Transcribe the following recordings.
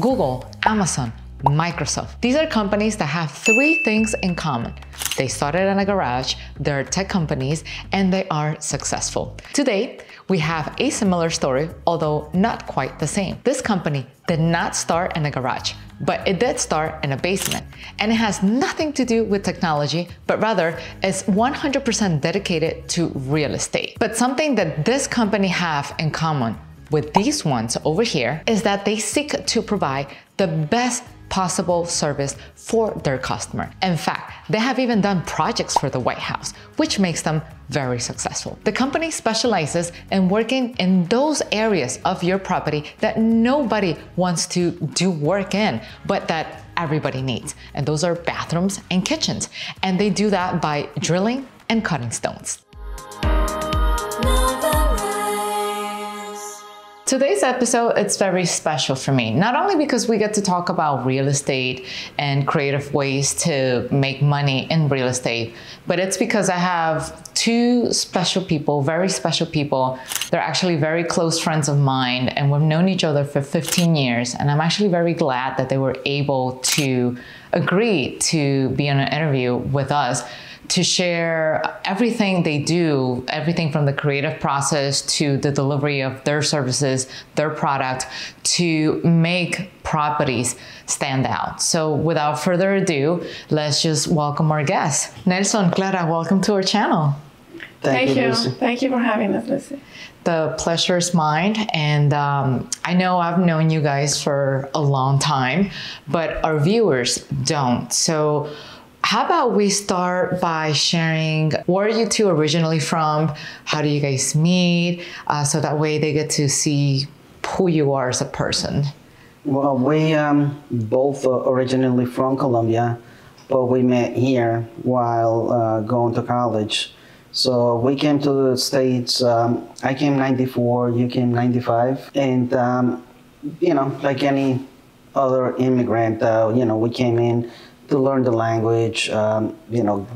Google, Amazon, Microsoft. These are companies that have three things in common. They started in a garage, they're tech companies, and they are successful. Today, we have a similar story, although not quite the same. This company did not start in a garage, but it did start in a basement. And it has nothing to do with technology, but rather is 100% dedicated to real estate. But something that this company have in common with these ones over here is that they seek to provide the best possible service for their customer. In fact, they have even done projects for the White House, which makes them very successful. The company specializes in working in those areas of your property that nobody wants to do work in, but that everybody needs. And those are bathrooms and kitchens. And they do that by drilling and cutting stones. Today's episode it's very special for me, not only because we get to talk about real estate and creative ways to make money in real estate, but it's because I have two special people, very special people. They're actually very close friends of mine and we've known each other for 15 years and I'm actually very glad that they were able to agree to be on an interview with us to share everything they do, everything from the creative process to the delivery of their services, their product, to make properties stand out. So without further ado, let's just welcome our guests. Nelson, Clara, welcome to our channel. Thank, Thank you. you. Thank you for having us, Lucy. The pleasure is mine. And um, I know I've known you guys for a long time, but our viewers don't. So how about we start by sharing where you two originally from? How do you guys meet? Uh, so that way they get to see who you are as a person. Well, we um, both originally from Colombia, but we met here while uh, going to college. So we came to the States. Um, I came 94, you came 95. And, um, you know, like any other immigrant, uh, you know, we came in learn the language, um, you know,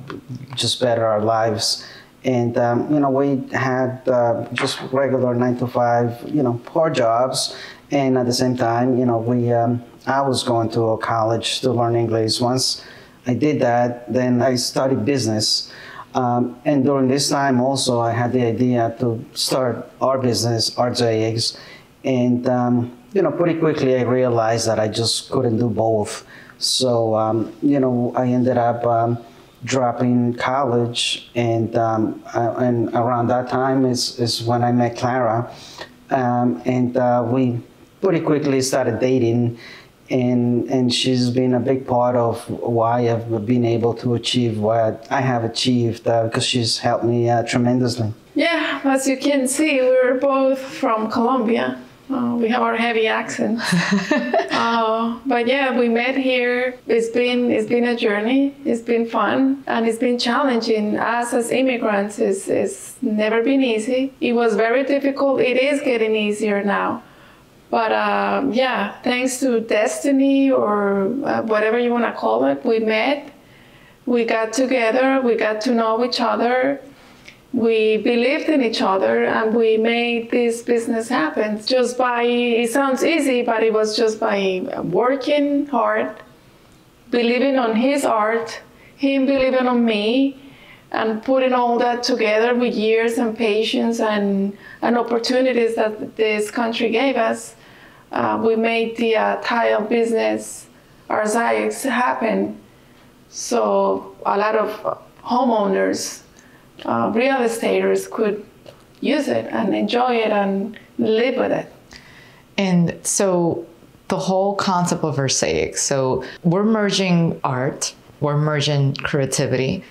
just better our lives. And, um, you know, we had uh, just regular nine to five, you know, poor jobs. And at the same time, you know, we, um, I was going to a college to learn English. Once I did that, then I studied business. Um, and during this time also, I had the idea to start our business, Artsaics. And, um, you know, pretty quickly I realized that I just couldn't do both. So, um, you know, I ended up um, dropping college, and um, uh, and around that time is, is when I met Clara, um, and uh, we pretty quickly started dating, and and she's been a big part of why I've been able to achieve what I have achieved because uh, she's helped me uh, tremendously. Yeah, as you can see, we're both from Colombia. Uh, we have our heavy accent. uh, but yeah, we met here. It's been it's been a journey. It's been fun and it's been challenging. Us as immigrants, it's, it's never been easy. It was very difficult. It is getting easier now. But um, yeah, thanks to destiny or uh, whatever you want to call it, we met. We got together. We got to know each other we believed in each other and we made this business happen. Just by it sounds easy but it was just by working hard believing on his art him believing on me and putting all that together with years and patience and, and opportunities that this country gave us uh, we made the uh, tile business Zayx happen. So a lot of homeowners uh, real estaters could use it and enjoy it and live with it. And so the whole concept of Artsaics, so we're merging art, we're merging creativity,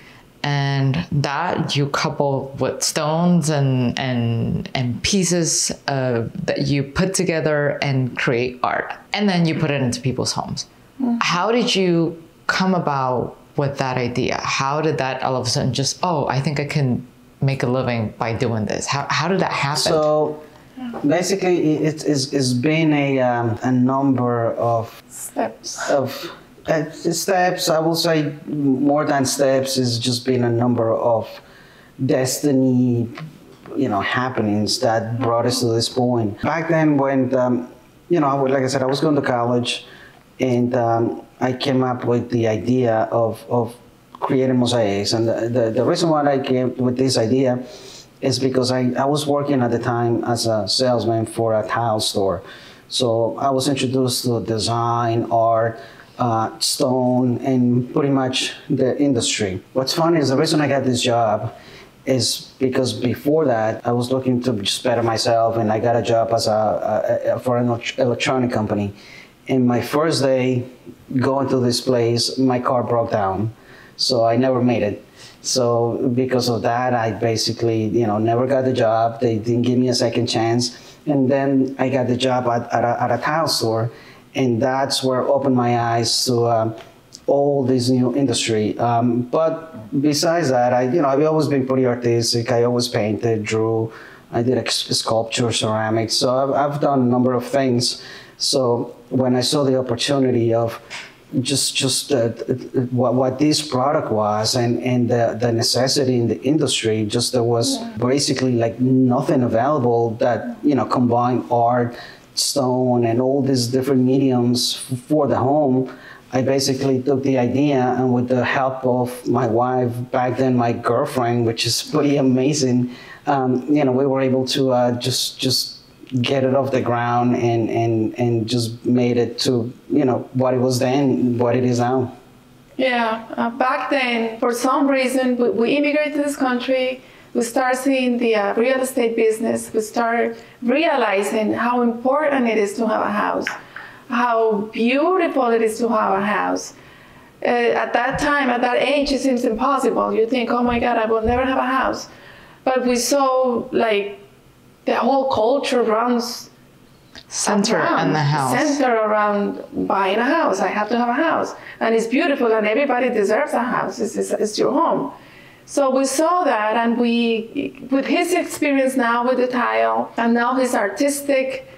and that you couple with stones and and and pieces uh, that you put together and create art, and then you put it into people's homes. Mm-hmm. How did you come about with that idea? How did that all of a sudden just, oh, I think I can make a living by doing this? How, how did that happen? So basically, it, it's, it's been a, um, a number of steps. Of uh, steps, I will say more than steps, is just been a number of destiny, you know, happenings that brought us to this point. Back then, when um, you know, like I said, I was going to college, and um, I came up with the idea of, of creating mosaics. And the, the, the reason why I came with this idea is because I, I was working at the time as a salesman for a tile store. So I was introduced to design, art, uh, stone, and pretty much the industry. What's funny is the reason I got this job is because before that I was looking to just better myself, and I got a job as a, a, a for an electronic company. And my first day going to this place, my car broke down, so I never made it. So because of that, I basically you know never got the job. They didn't give me a second chance, and then I got the job at, at, a, at a tile store, and that's where opened my eyes to. Um, all this new industry. Um, but besides that, I you know I've always been pretty artistic. I always painted, drew. I did sculpture, ceramics. So I've, I've done a number of things. So when I saw the opportunity of just just uh, what, what this product was and, and the, the necessity in the industry, just there was basically like nothing available that you know combined art, stone, and all these different mediums for the home. I basically took the idea and with the help of my wife, back then my girlfriend, which is pretty amazing, um, you know, we were able to uh, just just get it off the ground and, and, and just made it to, you know, what it was then, what it is now. Yeah, uh, back then, for some reason, we, we immigrated to this country. We started seeing the uh, real estate business. We started realizing how important it is to have a house, how beautiful it is to have a house. Uh, at that time, at that age, it seems impossible. You think, oh my God, I will never have a house. But we saw like the whole culture runs Center around, in the house. Center around buying a house. I have to have a house. And it's beautiful and everybody deserves a house. It's, it's, it's your home. So we saw that and we, with his experience now with the tile and now his artistic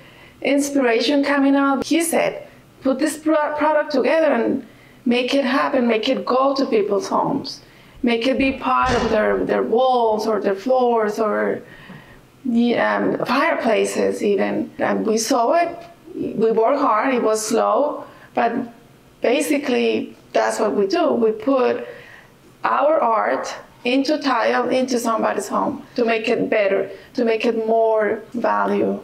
inspiration coming out, he said, put this product together and make it happen, make it go to people's homes. Make it be part of their, their walls or their floors or the um, fireplaces even. And we saw it. We worked hard. It was slow, but basically that's what we do. We put our art into tile into somebody's home to make it better, to make it more value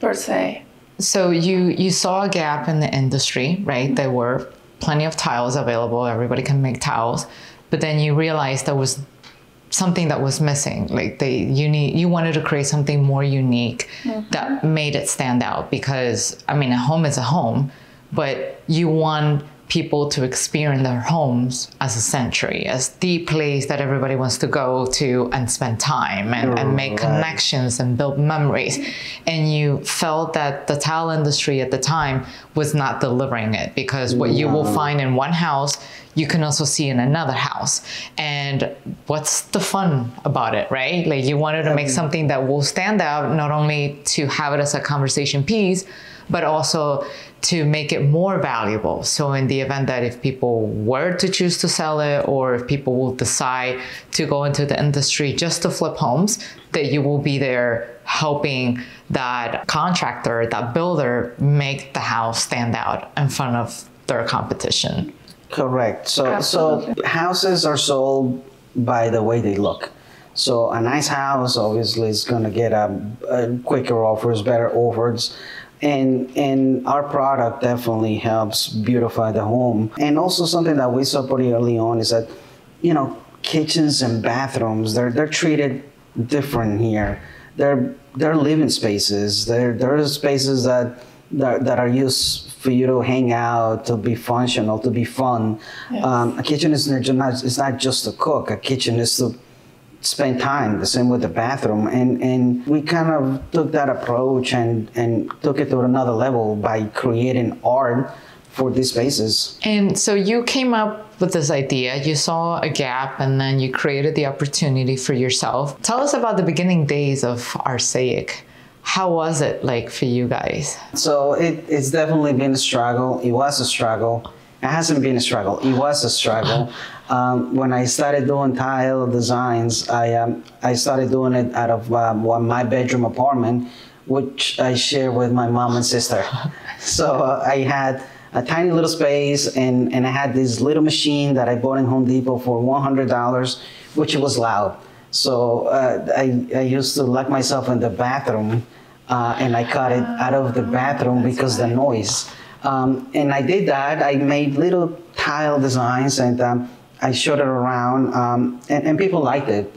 per se. So you you saw a gap in the industry, right? There were plenty of tiles available. Everybody can make tiles, but then you realized there was something that was missing. Like they you need you wanted to create something more unique mm-hmm. that made it stand out because I mean a home is a home, but you want people to experience their homes as a sanctuary, as the place that everybody wants to go to and spend time and, and make Right. connections and build memories. And you felt that the tile industry at the time was not delivering it because what you will find in one house, you can also see in another house. And what's the fun about it, right? Like you wanted to make something that will stand out, not only to have it as a conversation piece, but also to make it more valuable. So, in the event that if people were to choose to sell it, or if people will decide to go into the industry just to flip homes, that you will be there helping that contractor, that builder, make the house stand out in front of their competition. Correct. So, Absolutely. so houses are sold by the way they look. So a nice house obviously is going to get a, a quicker offers, better offers, and and our product definitely helps beautify the home. And also something that we saw pretty early on is that, you know, kitchens and bathrooms they're they're treated different here. They're they're living spaces. They're they're spaces that that, that are used for you to hang out, to be functional, to be fun. Yes. Um, a kitchen is not, not it's not just to cook. A kitchen is to spend time. The same with the bathroom, and and we kind of took that approach and and took it to another level by creating art for these spaces. And so you came up with this idea, you saw a gap, and then you created the opportunity for yourself. Tell us about the beginning days of Artsaics. How was it like for you guys? So it, it's definitely been a struggle. It was a struggle. It hasn't been a struggle. It was a struggle. Um, when I started doing tile designs, I um, I started doing it out of um, one my bedroom apartment, which I share with my mom and sister. So uh, I had a tiny little space, and, and I had this little machine that I bought in Home Depot for $100, which was loud. So uh, I, I used to lock myself in the bathroom, uh, and I cut it out of the bathroom because the noise. Um, and I did that. I made little tile designs, and um, I showed it around, um, and, and people liked it,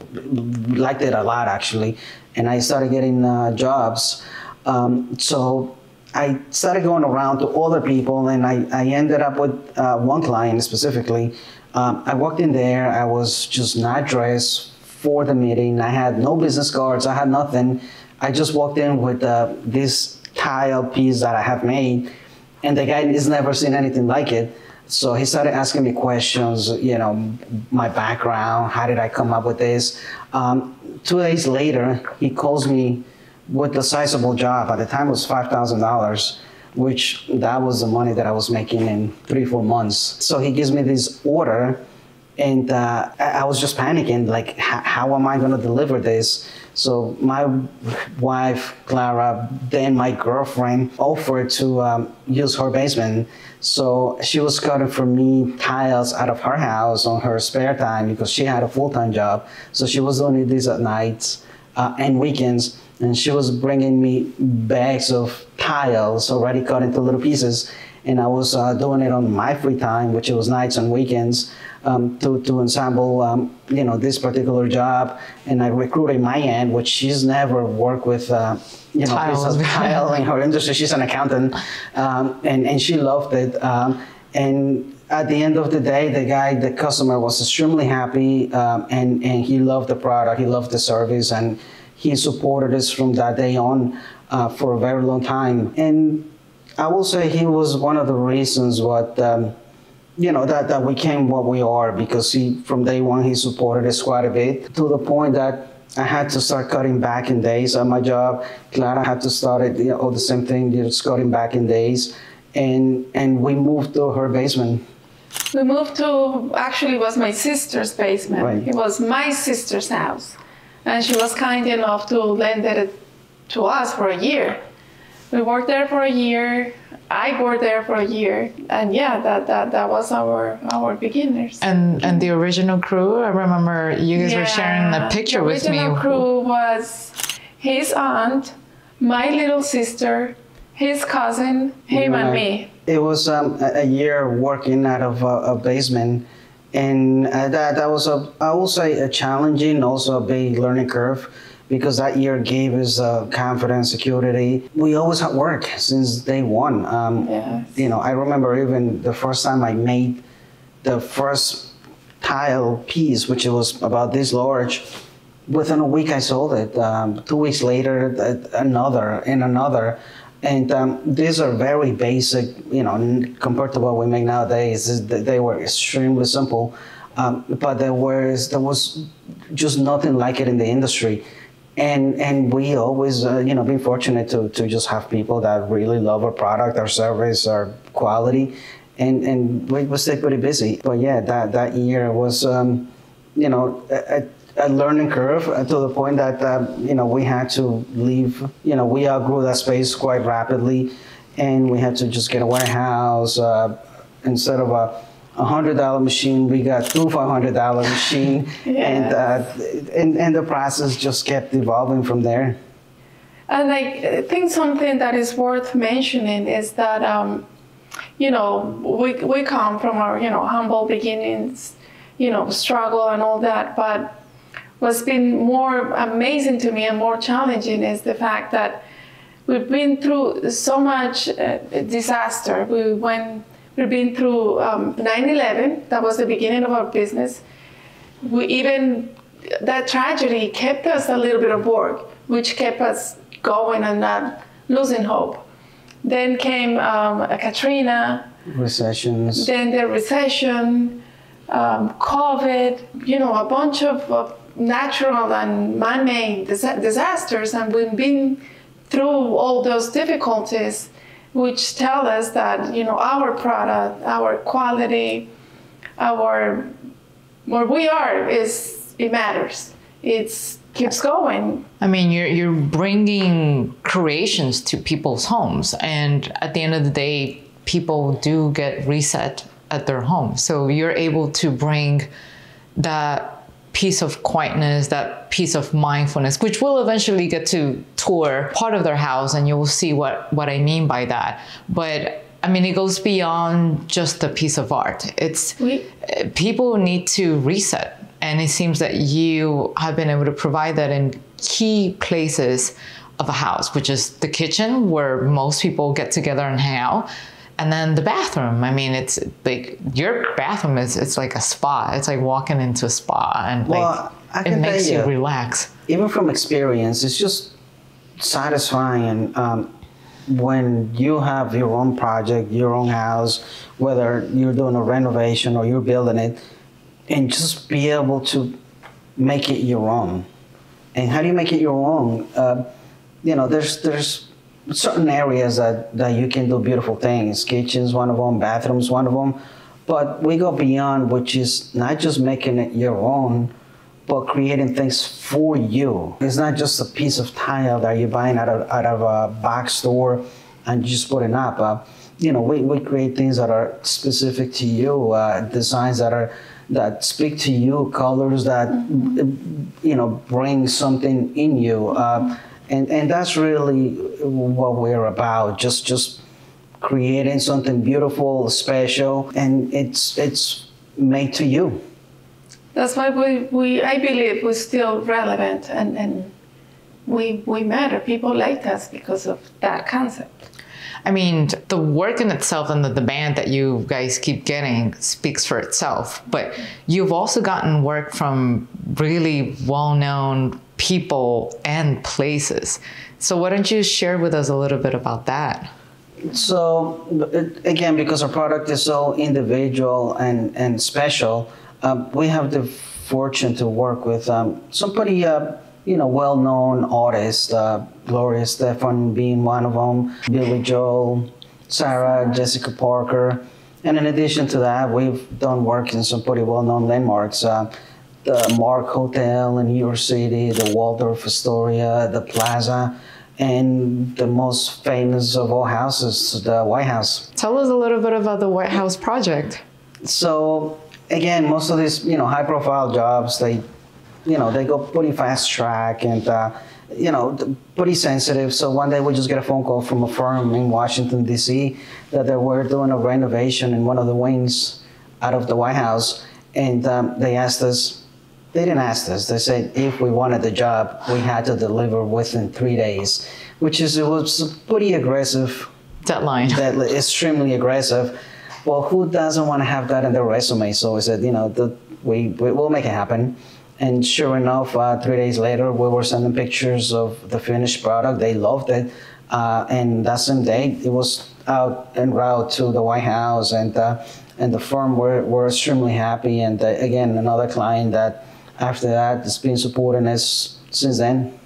liked it a lot actually. And I started getting uh, jobs. Um, so I started going around to other people, and I, I ended up with uh, one client specifically. Um, I walked in there, I was just not dressed for the meeting. I had no business cards, I had nothing. I just walked in with uh, this tile piece that I have made, and the guy has never seen anything like it. So he started asking me questions, you know, my background, how did I come up with this? Um, two days later, he calls me with a sizable job. At the time, it was five thousand dollars, which that was the money that I was making in three, four months. So he gives me this order, and uh, I was just panicking. Like, how am I going to deliver this? So my wife, Clara, then my girlfriend offered to um, use her basement. So she was cutting for me tiles out of her house on her spare time because she had a full-time job. So she was doing this at nights uh, and weekends. And she was bringing me bags of tiles already cut into little pieces. And I was uh, doing it on my free time, which was nights and weekends um, to, to ensemble, um, you know, this particular job. And I recruited my aunt, which she's never worked with, uh, you know, Tiles. tile in her industry. She's an accountant, um, and, and she loved it. Um, and at the end of the day, the guy, the customer was extremely happy, um, and, and he loved the product, he loved the service, and he supported us from that day on uh, for a very long time. And I will say he was one of the reasons what um, you know that, that we came what we are because he from day one he supported us quite a bit to the point that I had to start cutting back in days on my job. Clara had to start it, you know, the same thing, just cutting back in days, and and we moved to her basement. We moved to actually it was my sister's basement. Right. It was my sister's house, and she was kind enough to lend it to us for a year. We worked there for a year. I worked there for a year, and yeah, that that, that was our our beginners. And and the original crew, I remember you guys were sharing a Yeah, picture the with me. The original crew was his aunt, my little sister, his cousin, him and me. It was um, a, a year working out of a, a basement, and uh, that that was a I will say a challenging, also a big learning curve, because that year gave us uh, confidence, security. We always had work since day one. Um, Yes. You know, I remember even the first time I made the first tile piece, which was about this large. Within a week, I sold it. Um, two weeks later, another and another. And um, these are very basic, you know, compared to what we make nowadays. They were extremely simple, um, but there was there was just nothing like it in the industry. And and we always, uh, you know, been fortunate to, to just have people that really love our product, our service, our quality, and and we, we stay pretty busy. But yeah, that that year was, um, you know, a, a learning curve uh, to the point that uh, you know we had to leave. You know, we outgrew that space quite rapidly, and we had to just get a warehouse uh, instead of a. A hundred dollar machine, we got two five hundred dollar machine, and, uh, and and the process just kept evolving from there. And I think something that is worth mentioning is that, um, you know, we, we come from our, you know, humble beginnings, you know, struggle and all that. But what's been more amazing to me and more challenging is the fact that we've been through so much uh, disaster. We went, we've been through um, 9/11. That was the beginning of our business. We even that tragedy kept us a little bit of work, which kept us going and not losing hope. Then came um, Katrina, Recessions. then the recession, um, COVID, you know, a bunch of, of natural and man-made dis- disasters, and we've been through all those difficulties, which tell us that you know our product, our quality, our where we are is it matters. It's keeps going. I mean, you're you're bringing creations to people's homes, and at the end of the day, people do get reset at their home. So you're able to bring that piece of quietness, that piece of mindfulness, which we'll eventually get to tour part of their house, and you will see what what I mean by that. But I mean, it goes beyond just a piece of art. It's We- eh, people need to reset, and it seems that you have been able to provide that in key places of a house, which is the kitchen where most people get together and hang out. And then the bathroom. I mean, it's like your bathroom is it's like a spa. It's like walking into a spa and Well, like I it makes you you- relax. even from experience, it's just satisfying um, when you have your own project, your own house, whether you're doing a renovation or you're building it, and just be able to make it your own. And how do you make it your own? Uh, you know, there's there's certain areas that, that you can do beautiful things. Kitchens, one of them. Bathrooms, one of them. But we go beyond, which is not just making it your own, but creating things for you. It's not just a piece of tile that you're buying out of, out of a box store and you just put it up. Uh, you know, we, we create things that are specific to you, uh, designs that are that speak to you, colors that you know bring something in you, uh, and and that's really what we're about. Just just creating something beautiful, special, and it's it's made to you. That's why we, we I believe we're still relevant and, and we we matter. People like us because of that concept. I mean, the work in itself and the demand that you guys keep getting speaks for itself. But you've also gotten work from really well known people and places. So, why don't you share with us a little bit about that? So again, because our product is so individual and and special, um, we have the fortune to work with um, some pretty uh, you know well-known artists. Uh, Gloria Estefan being one of them, Billy Joel, Sarah Jessica Parker, and in addition to that, we've done work in some pretty well-known landmarks. Uh, the Mark Hotel in New York City, the Waldorf Astoria, the Plaza, and the most famous of all houses, the White House. Tell us a little bit about the White House project. So again, most of these, you know, high-profile jobs, they, you know, they go pretty fast track and, uh, you know, pretty sensitive. So one day we just get a phone call from a firm in Washington D.C. that they were doing a renovation in one of the wings out of the White House, and um, they asked us. They didn't ask us. They said if we wanted the job, we had to deliver within three days, which is it was pretty aggressive Deadline. that extremely aggressive. Well, who doesn't want to have that in their resume? So we said, you know, the, we, we will make it happen. And sure enough, uh, three days later, we were sending pictures of the finished product. They loved it. Uh, and that same day, it was out en route to the White House, and uh, and the firm were, were extremely happy. And uh, again, another client that after that it's been supporting us since then.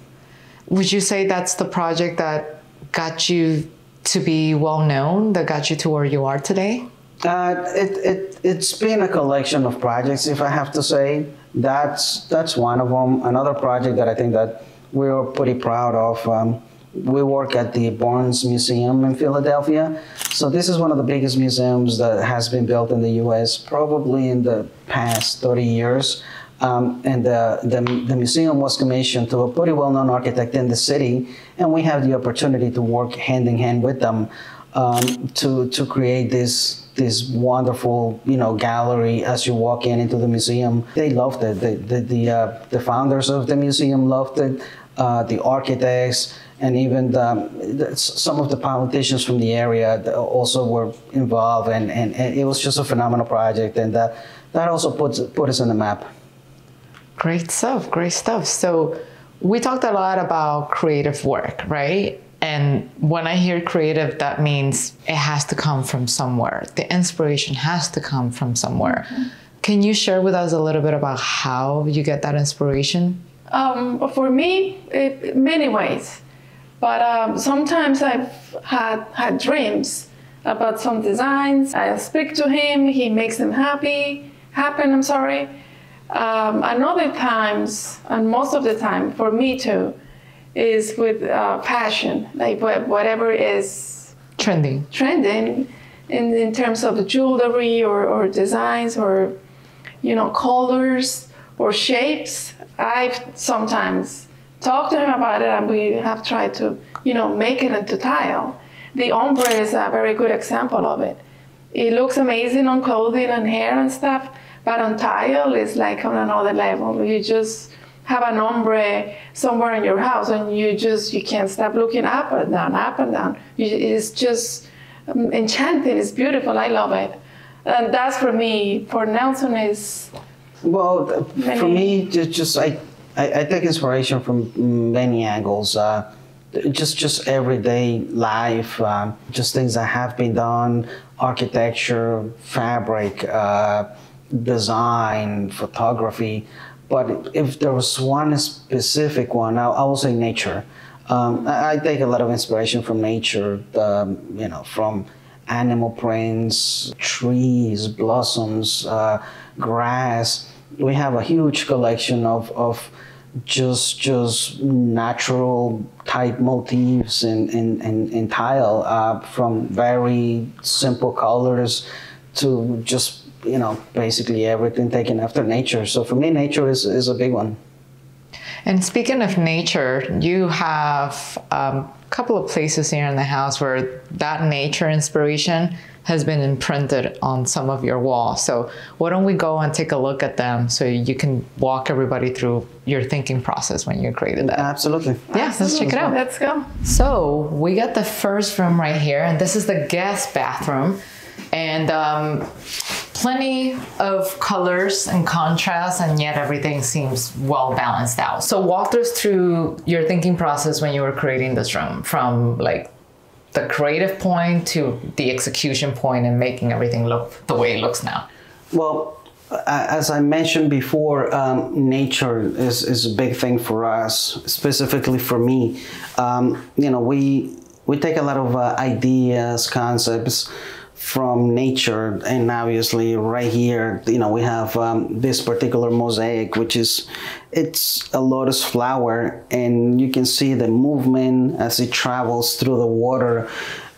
Would you say that's the project that got you to be well known, that got you to where you are today? Uh, it, it, it's been a collection of projects, if I have to say. That's, that's one of them. Another project that I think that we're pretty proud of, um, we work at the Barnes Museum in Philadelphia. So this is one of the biggest museums that has been built in the U.S. probably in the past 30 years. Um, and the, the, the museum was commissioned to a pretty well-known architect in the city, and we have the opportunity to work hand in hand with them um, to, to create this this wonderful you know gallery as you walk in into the museum. They loved it. The the the, uh, the founders of the museum loved it. Uh, the architects and even the, the, some of the politicians from the area also were involved, and, and, and it was just a phenomenal project, and uh, that also puts put us on the map. Great stuff, great stuff. So, we talked a lot about creative work, right? And when I hear creative, that means it has to come from somewhere. The inspiration has to come from somewhere. Can you share with us a little bit about how you get that inspiration? Um, for me, it, many ways. But um, sometimes I've had, had dreams about some designs. I speak to him, he makes them happy, happen, I'm sorry. Um, and other times, and most of the time, for me too, is with uh, passion, like whatever is Trending. trending in, in terms of jewelry or, or designs or you know colors or shapes i've sometimes talked to him about it and we have tried to you know make it into tile the ombre is a very good example of it it looks amazing on clothing and hair and stuff but on tile it's like on another level. You just have an ombre somewhere in your house and you just you can't stop looking up and down up and down. You, it's just um, enchanting. It's beautiful. I love it. And that's for me. For nelson is Well, th- for me, just, just I, I, I take inspiration from many angles. Uh, just just everyday life, um, just things that have been done, architecture, fabric, uh, design, photography. But if there was one specific one, I, I will say nature. Um, I, I take a lot of inspiration from nature. Um, you know, from animal prints, trees, blossoms, uh, grass. We have a huge collection of, of just just natural type motifs in, in, in, in tile uh, from very simple colors to just you know basically everything taken after nature so for me nature is, is a big one And speaking of nature, you have um, a couple of places here in the house where that nature inspiration has been imprinted on some of your walls. So why don't we go and take a look at them so you can walk everybody through your thinking process when you created that. absolutely Yeah, let's check it out. let's go So we got the first room right here, and this is the guest bathroom, and um, plenty of colors and contrast, and yet everything seems well balanced out. So walk us through your thinking process when you were creating this room, from like the creative point to the execution point, and making everything look the way it looks now. Well, as I mentioned before, um, nature is, is a big thing for us, specifically for me. Um, you know, we we take a lot of uh, ideas, concepts from nature, and obviously, right here, you know, we have um, this particular mosaic, which is it's a lotus flower, and you can see the movement as it travels through the water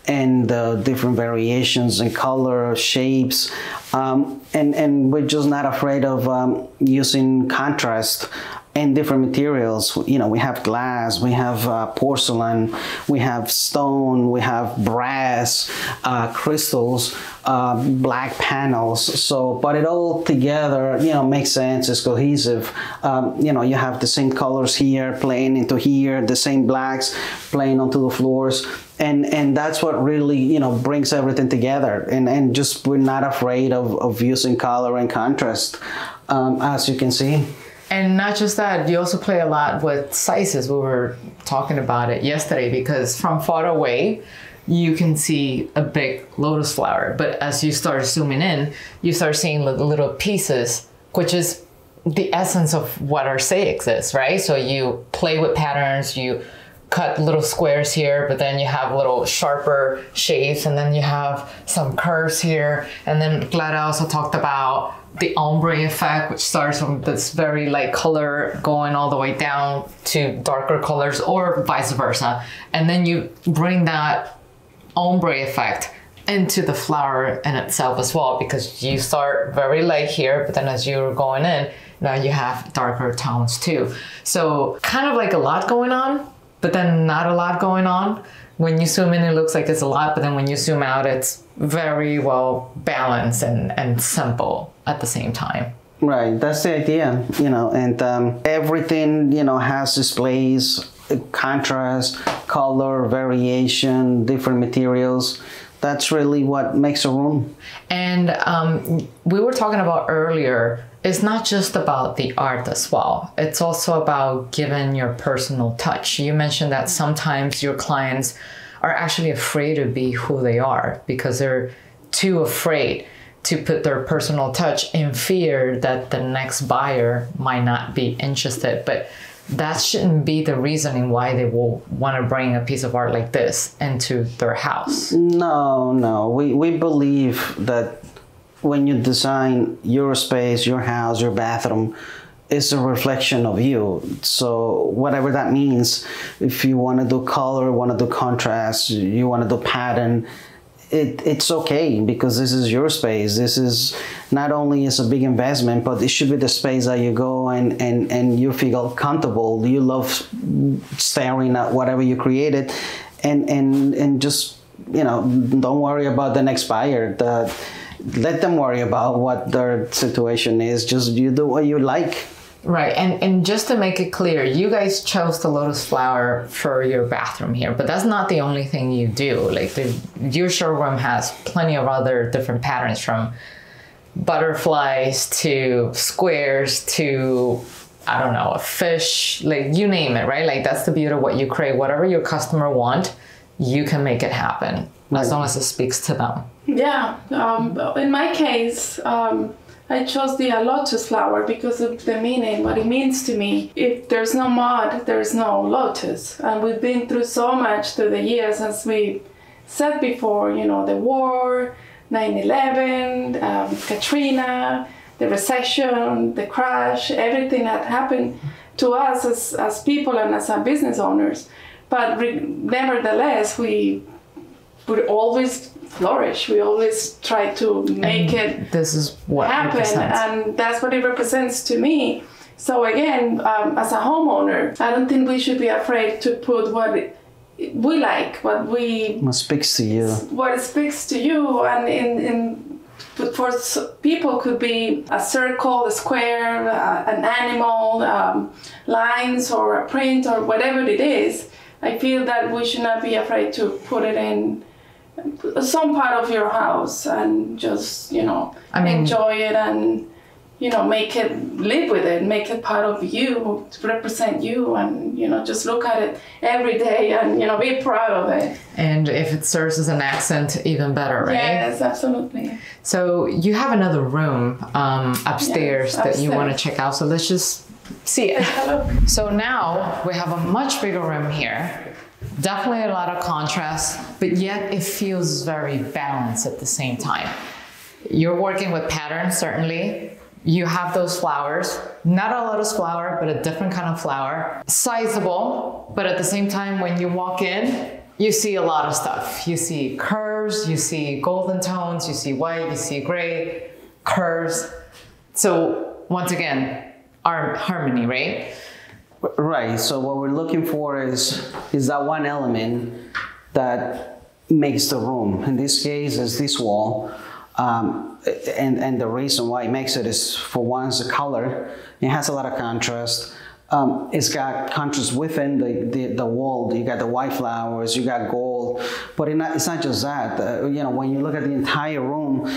and the different variations in color, shapes, um, and and we're just not afraid of um, using contrast and different materials. You know, we have glass, we have uh, porcelain, we have stone, we have brass, uh, crystals, uh, black panels. So, but it all together, you know, makes sense. It's cohesive. Um, you know, you have the same colors here playing into here, the same blacks playing onto the floors and and that's what really you know brings everything together and and just we're not afraid of, of using color and contrast um, as you can see And not just that, you also play a lot with sizes. We were talking about it yesterday because from far away, you can see a big lotus flower. But as you start zooming in, you start seeing little pieces, which is the essence of what our mosaics is, right? So you play with patterns, you cut little squares here, but then you have little sharper shapes, and then you have some curves here. And then Glad also talked about the ombre effect, which starts from this very light color going all the way down to darker colors, or vice versa. And then you bring that ombre effect into the flower in itself as well, because you start very light here, but then as you're going in, now you have darker tones too. So kind of like a lot going on, but then not a lot going on. When you zoom in, it looks like it's a lot, but then when you zoom out, it's very well balanced and, and simple at the same time. right that's the idea you know and um, everything you know has displays contrast color variation different materials that's really what makes a room And um, we were talking about earlier, it's not just about the art as well. It's also about giving your personal touch. You mentioned that sometimes your clients are actually afraid to be who they are because they're too afraid to put their personal touch in fear that the next buyer might not be interested. But that shouldn't be the reasoning why they will want to bring a piece of art like this into their house. No, no. We, we believe that when you design your space, your house, your bathroom, it's a reflection of you. So whatever that means, if you want to do color, want to do contrast, you want to do pattern, it, it's okay because this is your space. This is not only is a big investment, but it should be the space that you go and, and, and you feel comfortable. You love staring at whatever you created and, and, and just, you know, don't worry about the next buyer. The, let them worry about what their situation is. Just you do what you like. Right, and and just to make it clear, you guys chose the lotus flower for your bathroom here, but that's not the only thing you do. Like the your showroom has plenty of other different patterns from butterflies to squares to I don't know, a fish, like you name it, right? Like that's the beauty of what you create. Whatever your customer want, you can make it happen right. as long as it speaks to them. Yeah. Um, in my case, um, I chose the lotus flower because of the meaning, what it means to me. If there's no mud, there's no lotus. And we've been through so much through the years, as we said before, you know, the war, 9 11, um, Katrina, the recession, the crash, everything that happened to us as, as people and as business owners. But re- nevertheless, we would always flourish. We always try to make and it this is what happen, and that's what it represents to me. So again, um, as a homeowner, I don't think we should be afraid to put what we like, what we what speaks to you, what speaks to you, and in in for people could be a circle, a square, uh, an animal, um, lines or a print or whatever it is. I feel that we should not be afraid to put it in some part of your house and just you know I mean, enjoy it and you know make it live with it make it part of you to represent you and you know just look at it every day and you know be proud of it. And if it serves as an accent even better right? Yes absolutely. So you have another room um, upstairs yes, that upstairs. you want to check out so let's just see. It so now we have a much bigger room here Definitely a lot of contrast, but yet it feels very balanced at the same time. You're working with patterns, certainly. You have those flowers, not a lotus flower, but a different kind of flower. Sizable, but at the same time, when you walk in, you see a lot of stuff. You see curves, you see golden tones, you see white, you see gray, curves. So once again, our harmony, right? Right. So what we're looking for is is that one element that makes the room. In this case, is this wall. Um, and, and the reason why it makes it is for one, the color. It has a lot of contrast. Um, it's got contrast within the, the, the, wall. You got the white flowers, you got gold, but it not, it's not just that. Uh, you know, when you look at the entire room,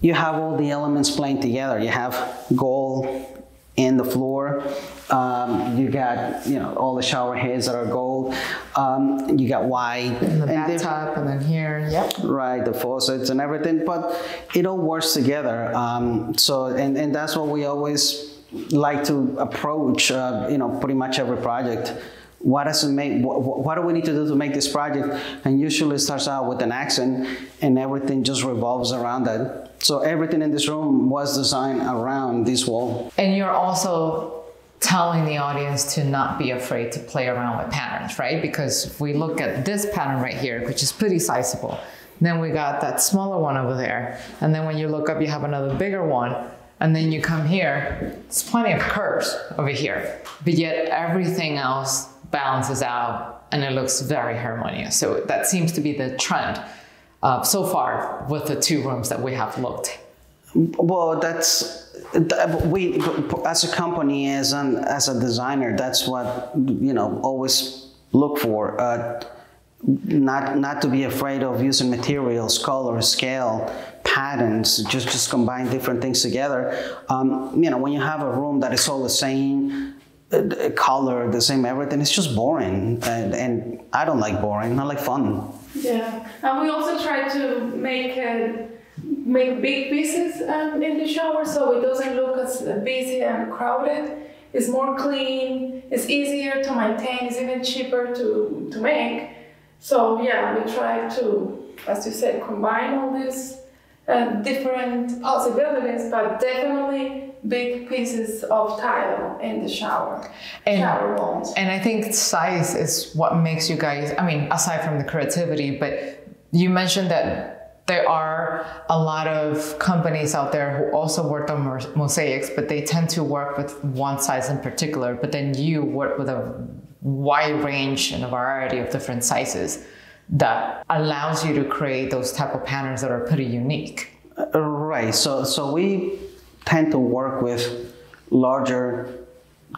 you have all the elements playing together. You have gold, in the floor. Um, you got you know all the shower heads that are gold. Um, you got white and the bathtub, and then here, yep. Right, the faucets and everything, but it all works together. Um, so and and that's what we always like to approach. Uh, you know, pretty much every project what does it make what, what, do we need to do to make this project and usually starts out with an accent and everything just revolves around that so everything in this room was designed around this wall and you're also telling the audience to not be afraid to play around with patterns right because if we look at this pattern right here which is pretty sizable then we got that smaller one over there and then when you look up you have another bigger one and then you come here, there's plenty of curves over here, but yet everything else balances out and it looks very harmonious. So that seems to be the trend uh, so far with the two rooms that we have looked. Well, that's we as a company, as an as a designer, that's what you know always look for. Uh, not not to be afraid of using materials, color, scale, patterns. Just just combine different things together. Um, you know, when you have a room that is all the same uh, color, the same everything. It's just boring, and, and I don't like boring. I like fun. Yeah, and we also try to make uh, make big pieces um, in the shower, so it doesn't look as busy and crowded. It's more clean. It's easier to maintain. It's even cheaper to to make. So yeah, we try to, as you said, combine all these uh, different possibilities, but definitely big pieces of tile in the shower, And- shower walls. And I think size is what makes you guys, I mean, aside from the creativity, but you mentioned that there are a lot of companies out there who also work on mosaics, but they tend to work with one size in particular. But then you work with a wide range and a variety of different sizes that allows you to create those type of patterns that are pretty unique. Uh, Right. So so we tend to work with larger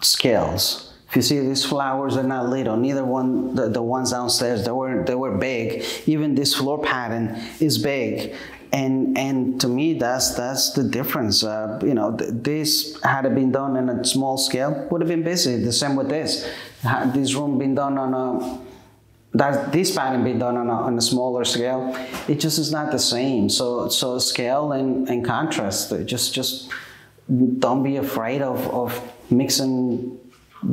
scales. If you see these flowers are not little, neither one the, the ones downstairs they were they were big. Even this floor pattern is big. And and to me that's that's the difference. Uh, you know, th- this had it been done in a small scale would have been busy. The same with this. Had this room been done on a that this pattern be done on a, on a smaller scale, it just is not the same. So so scale and, and contrast. Just just don't be afraid of, of mixing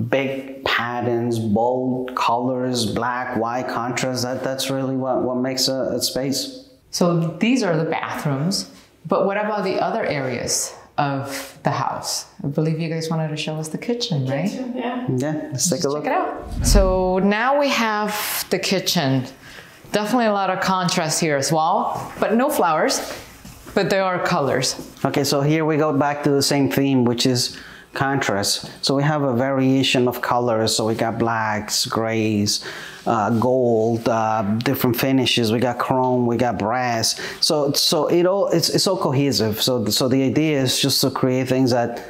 big patterns, bold colors, black, white contrast. That that's really what, what makes a, a space. So these are the bathrooms, but what about the other areas of the house? I believe you guys wanted to show us the kitchen, right? Kitchen, Yeah. Yeah, let's take a look. Check it out. So now we have the kitchen. Definitely a lot of contrast here as well, but no flowers, but there are colors. Okay, so here we go back to the same theme, which is contrast. So we have a variation of colors. So we got blacks, grays, uh, gold, uh, different finishes. We got chrome, we got brass. So so it all it's it's all cohesive. So so the idea is just to create things that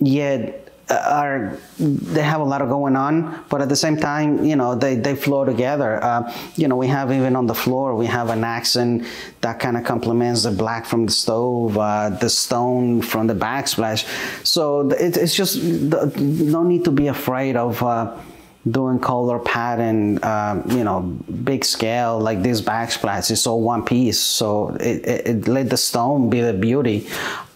yeah are they have a lot of going on but at the same time you know they, they flow together uh, you know we have even on the floor we have an accent that kind of complements the black from the stove uh, the stone from the backsplash so it, it's just no need to be afraid of uh, doing color pattern, um, you know, big scale like this backsplash is all one piece. So it, it, it let the stone be the beauty.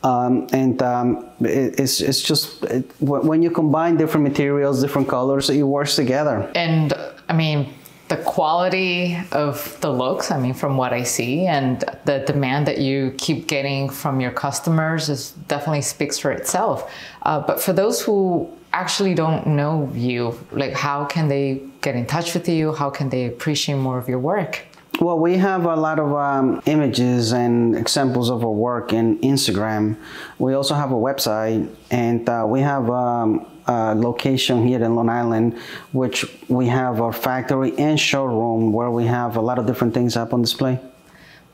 Um, and um, it, it's, it's just, it, when you combine different materials, different colors, it works together. And I mean, the quality of the looks, I mean, from what I see, and the demand that you keep getting from your customers is definitely speaks for itself. Uh, but for those who actually don't know you, like how can they get in touch with you? How can they appreciate more of your work? Well, we have a lot of um, images and examples of our work in Instagram. We also have a website, and uh, we have um, a location here in Long Island, which we have our factory and showroom where we have a lot of different things up on display.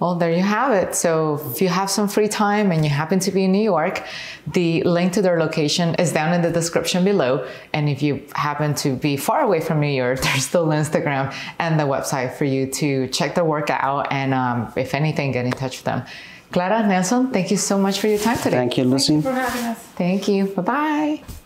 Well, there you have it. So if you have some free time and you happen to be in New York, the link to their location is down in the description below. And if you happen to be far away from New York, there's still Instagram and the website for you to check their work out and, um, if anything, get in touch with them. Clara, Nelson, thank you so much for your time today. Thank you, Lucy. Thank you For having us. Thank you. Bye bye.